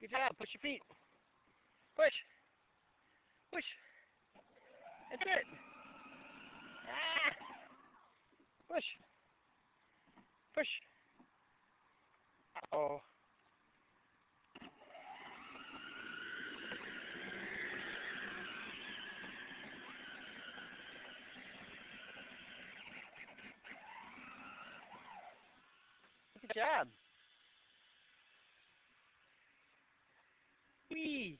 Good job. Push your feet. Push. Push. That's it. Ah. Push. Push. Uh oh. Good job. please